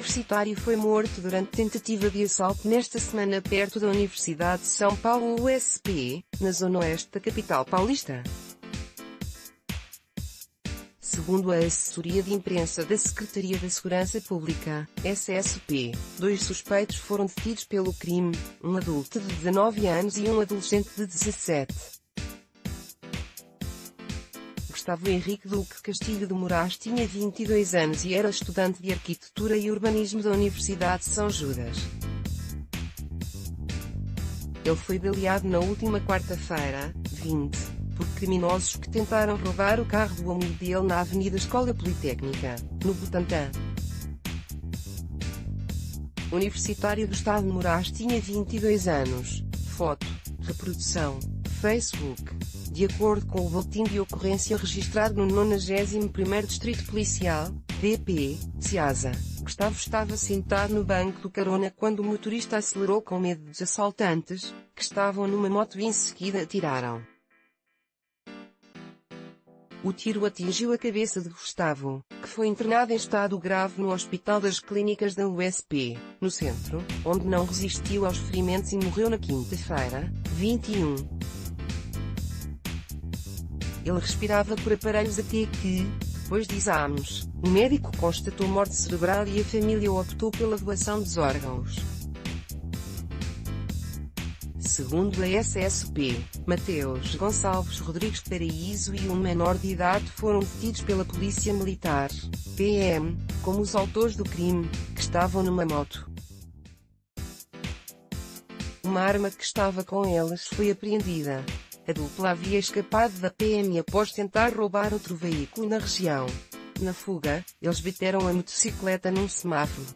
Universitário foi morto durante tentativa de assalto nesta semana perto da Universidade de São Paulo USP, na zona oeste da capital paulista. Segundo a assessoria de imprensa da Secretaria da Segurança Pública, SSP, dois suspeitos foram detidos pelo crime, um adulto de 19 anos e um adolescente de 17. Gustavo Henrique Duque Castilho de Moraes tinha 22 anos e era estudante de Arquitetura e Urbanismo da Universidade de São Judas. Ele foi baleado na última quarta-feira, 20, por criminosos que tentaram roubar o carro do amigo dele na Avenida Escola Politécnica, no Butantã. Universitário de Moraes tinha 22 anos. Foto. Reprodução. Facebook. De acordo com o boletim de ocorrência registrado no 91º Distrito Policial, DP, Ciasa, Gustavo estava sentado no banco do carona quando o motorista acelerou com medo dos assaltantes, que estavam numa moto e em seguida atiraram. O tiro atingiu a cabeça de Gustavo, que foi internado em estado grave no Hospital das Clínicas da USP, no centro, onde não resistiu aos ferimentos e morreu na quinta-feira, 21, ele respirava por aparelhos até que, depois de exames, o médico constatou morte cerebral e a família optou pela doação dos órgãos. Segundo a SSP, Mateus Gonçalves Rodrigues Paraíso e um menor de idade foram detidos pela Polícia Militar, PM, como os autores do crime, que estavam numa moto. Uma arma que estava com eles foi apreendida. A dupla havia escapado da PM após tentar roubar outro veículo na região. Na fuga, eles bateram a motocicleta num semáforo.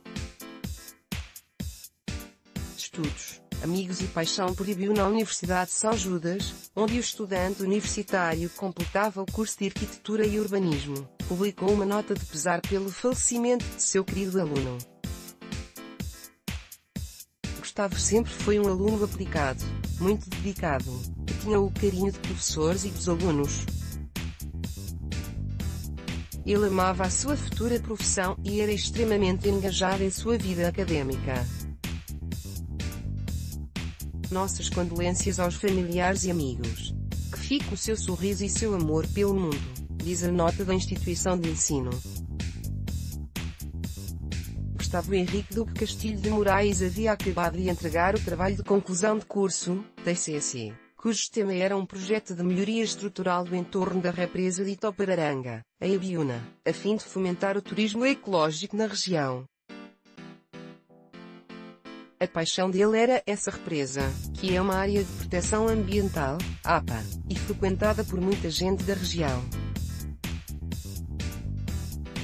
Estudos, amigos e paixão proibiu na Universidade de São Judas, onde o estudante universitário completava o curso de Arquitetura e Urbanismo, publicou uma nota de pesar pelo falecimento de seu querido aluno. Gustavo sempre foi um aluno aplicado, muito dedicado, tinha o carinho de professores e dos alunos. Ele amava a sua futura profissão e era extremamente engajado em sua vida acadêmica. Nossas condolências aos familiares e amigos. Que fique o seu sorriso e seu amor pelo mundo, diz a nota da instituição de ensino. Gustavo Henrique Duque Castilho de Moraes havia acabado de entregar o trabalho de conclusão de curso, TCC, cujo tema era um projeto de melhoria estrutural do entorno da represa de Itopararanga, a Ibiúna, a fim de fomentar o turismo ecológico na região. A paixão dele era essa represa, que é uma área de proteção ambiental, APA, e frequentada por muita gente da região.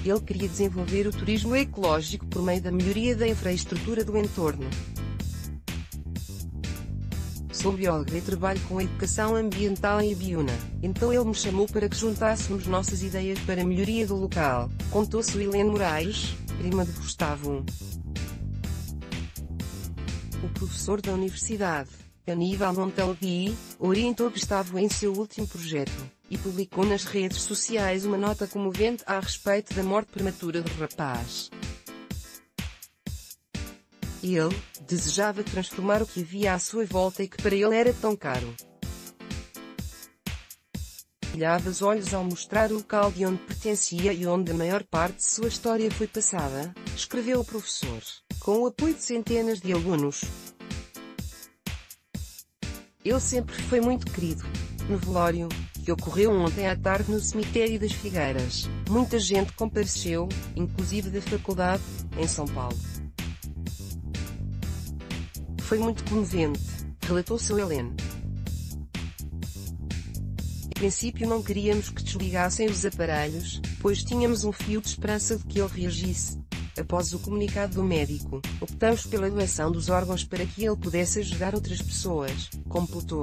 Ele queria desenvolver o turismo ecológico por meio da melhoria da infraestrutura do entorno. Sou biólogo e trabalho com educação ambiental em Ibiúna, então ele me chamou para que juntássemos nossas ideias para a melhoria do local, contou Suilene Moraes, prima de Gustavo. O professor da universidade, Aníbal Montalvi, orientou Gustavo em seu último projeto, e publicou nas redes sociais uma nota comovente a respeito da morte prematura do rapaz. Ele desejava transformar o que havia à sua volta e que para ele era tão caro. Brilhava os olhos ao mostrar o local de onde pertencia e onde a maior parte de sua história foi passada, escreveu o professor, com o apoio de centenas de alunos. Ele sempre foi muito querido. No velório, que ocorreu ontem à tarde no cemitério das Figueiras, muita gente compareceu, inclusive da faculdade, em São Paulo. Foi muito comovente, relatou seu Helene. Em princípio não queríamos que desligassem os aparelhos, pois tínhamos um fio de esperança de que ele reagisse. Após o comunicado do médico, optamos pela doação dos órgãos para que ele pudesse ajudar outras pessoas, completou.